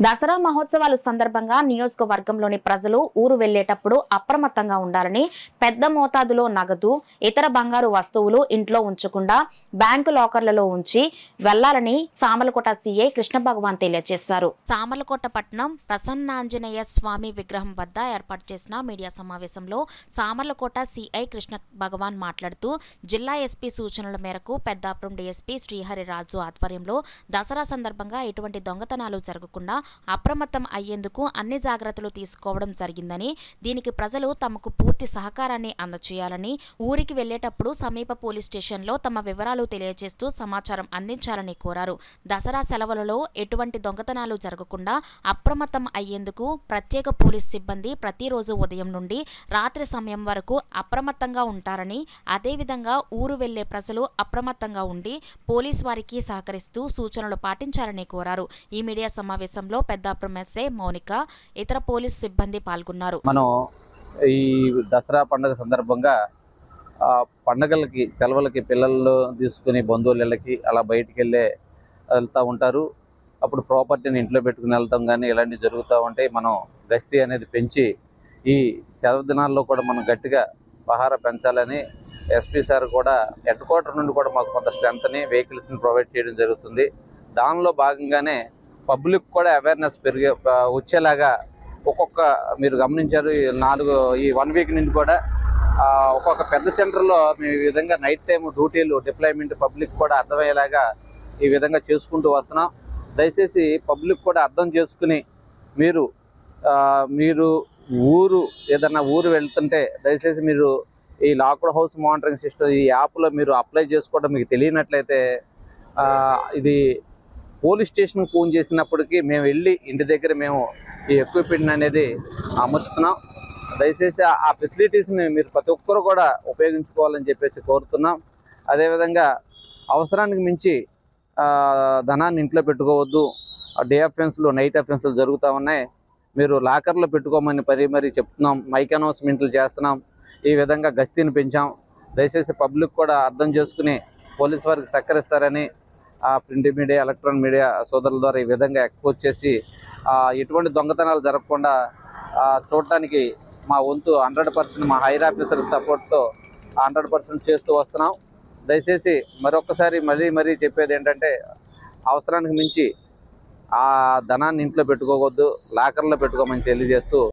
దసరా మహోత్సవాలు సందర్భంగా నియోజకవర్గంలోని ప్రజలు ఊరు వెళ్ళేటప్పుడు అప్రమత్తంగా ఉండాలని పెద్ద మోతాదులో నగదు ఇతర బంగారు వస్తువులు ఇంట్లో ఉంచకుండా బ్యాంకు లాకర్లలో ఉంచి వెళ్ళాలని సామలకోట సీఐ కృష్ణ భగవాన్ తెలియజేశారు. సామలకోట పట్టణం ప్రసన్నాంజనేయ స్వామి విగ్రహం వద్ద ఏర్పాటు చేసిన మీడియా సమావేశంలో సామర్లకోట సిఐ కృష్ణ భగవాన్ మాట్లాడుతూ జిల్లా ఎస్పీ సూచనల మేరకు పెద్దాపురం డీఎస్పీ శ్రీహరిరాజు ఆధ్వర్యంలో దసరా సందర్భంగా ఎటువంటి దొంగతనాలు జరగకుండా అప్రమత్తం అయ్యేందుకు అన్ని జాగ్రత్తలు తీసుకోవడం జరిగిందని దీనికి ప్రజలు తమకు పూర్తి సహకారాన్ని అందచేయాలని ఊరికి వెళ్ళేటప్పుడు సమీప పోలీస్ స్టేషన్లో తమ వివరాలు తెలియజేస్తూ సమాచారం అందించాలని కోరారు. దసరా సెలవులలో ఎటువంటి దొంగతనాలు జరగకుండా అప్రమత్తం అయ్యేందుకు ప్రత్యేక పోలీస్ సిబ్బంది ప్రతిరోజు ఉదయం నుండి రాత్రి సమయం వరకు అప్రమత్తంగా ఉంటారని అదేవిధంగా ఊరు వెళ్ళే ప్రజలు అప్రమత్తంగా ఉండి పోలీస్ వారికి సహకరిస్తూ సూచనలు పాటించాలని కోరారు. ఈ మీడియా సమావేశంలో పెద్దాపురం ఎస్ఏ మౌనిక ఇతర పోలీస్ సిబ్బంది పాల్గొన్నారు. మనం ఈ దసరా పండుగ సందర్భంగా పండగలకి సెలవులకి పిల్లలు తీసుకుని బంధువులకి అలా బయటికి వెళ్ళే వెళ్తూ ఉంటారు. అప్పుడు ప్రాపర్టీని ఇంట్లో పెట్టుకుని వెళ్తాం కానీ ఇలాంటివి జరుగుతూ ఉంటాయి మనం గస్తీ అనేది పెంచి ఈ సెలవు దినాల్లో కూడా మనం గట్టిగా పహార పెంచాలని ఎస్పీ సార్ కూడా హెడ్ క్వార్టర్ నుండి కూడా మాకు కొంత స్ట్రెంత్ని వెహికల్స్ని ప్రొవైడ్ చేయడం జరుగుతుంది. దానిలో భాగంగానే పబ్లిక్ కూడా అవేర్నెస్ పెరిగే వచ్చేలాగా ఒక్కొక్క మీరు గమనించారు ఈ నాలుగు ఈ వన్ వీక్ నుండి కూడా ఒక్కొక్క పెద్ద సెంటర్లో మేము ఈ విధంగా నైట్ టైం డ్యూటీలు డిప్లాయ్మెంట్ పబ్లిక్ కూడా అర్థమయ్యేలాగా ఈ విధంగా చేసుకుంటూ వస్తున్నాం. దయచేసి పబ్లిక్ కూడా అర్థం చేసుకుని మీరు మీరు ఊరు ఏదన్నా ఊరు వెళ్తుంటే దయచేసి మీరు ఈ లాక్డ్ హౌస్ మానిటరింగ్ సిస్టమ్ ఈ యాప్లో మీరు అప్లై చేసుకోవడం మీకు తెలియనట్లయితే ఇది పోలీస్ స్టేషన్కి ఫోన్ చేసినప్పటికీ మేము వెళ్ళి ఇంటి దగ్గర మేము ఈ ఎక్విప్మెంట్ అనేది అమర్చుతున్నాం. దయచేసి ఆ- ఫెసిలిటీస్ని మీరు ప్రతి ఒక్కరు కూడా ఉపయోగించుకోవాలని చెప్పేసి కోరుతున్నాం. అదేవిధంగా అవసరానికి మించి ధనాన్ని ఇంట్లో పెట్టుకోవద్దు. డే అఫెన్స్లు నైట్ అఫెన్స్లు జరుగుతూ ఉన్నాయి. మీరు లాకర్లో పెట్టుకోమని పరి మరీ చెప్తున్నాం. మైక్ అనౌన్స్మెంట్లు చేస్తున్నాం. ఈ విధంగా గస్తీని పెంచాం. దయచేసి పబ్లిక్ కూడా అర్థం చేసుకుని పోలీస్ వారికి సహకరిస్తారని ప్రింట్ మీడియా ఎలక్ట్రానిక్ మీడియా సోదరుల ద్వారా ఈ విధంగా ఎక్స్పోజ్ చేసి ఎటువంటి దొంగతనాలు జరగకుండా చూడటానికి మా వంతు హండ్రెడ్ పర్సెంట్ మా హైర్ ఆఫీసర్ సపోర్ట్తో హండ్రెడ్ పర్సెంట్ చేస్తూ వస్తున్నాం. దయచేసి మరొకసారి మరీ మరీ చెప్పేది ఏంటంటే అవసరానికి మించి ఆ ధనాన్ని ఇంట్లో పెట్టుకోవద్దు లాకర్లో పెట్టుకోమని తెలియజేస్తూ